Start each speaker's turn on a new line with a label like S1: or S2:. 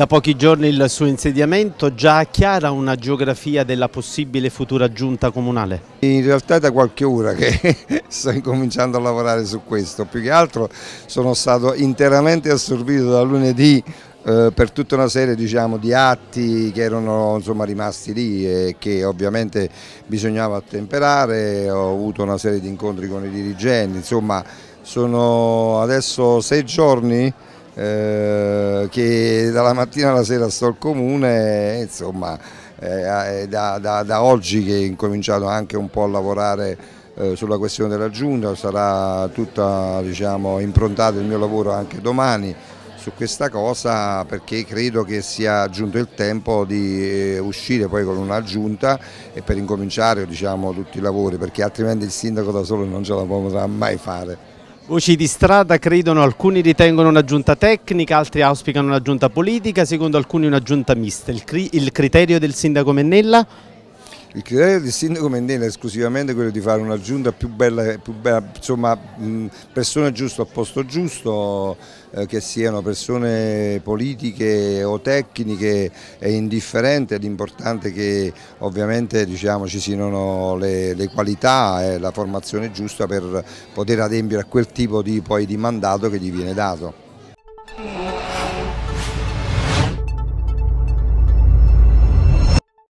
S1: Da pochi giorni il suo insediamento già chiara una geografia della possibile futura giunta comunale?
S2: In realtà da qualche ora che sto incominciando a lavorare su questo, più che altro sono stato interamente assorbito da lunedì eh, per tutta una serie diciamo, di atti che erano insomma, rimasti lì e che ovviamente bisognava attemperare, ho avuto una serie di incontri con i dirigenti, insomma sono adesso sei giorni eh, che dalla mattina alla sera sto al comune, insomma è da, da, da, oggi che ho incominciato anche un po' a lavorare eh, sulla questione della giunta, sarà tutta diciamo, improntato il mio lavoro anche domani su questa cosa perché credo che sia giunto il tempo di eh, uscire poi con una giunta e per incominciare diciamo, tutti i lavori perché altrimenti il sindaco da solo non ce la potrà mai fare.
S1: Voci di strada credono, alcuni ritengono una giunta tecnica, altri auspicano una giunta politica, secondo alcuni una giunta mista. Il, cri il criterio del sindaco Mennella?
S2: Il criterio del sindaco Mendena è esclusivamente quello di fare una giunta più bella, più bella insomma persone giuste al posto giusto, eh, che siano persone politiche o tecniche, è indifferente, l'importante è che ovviamente diciamo, ci siano le, le, qualità e la formazione giusta per poter adempiere a quel tipo di, poi, di mandato che gli viene dato.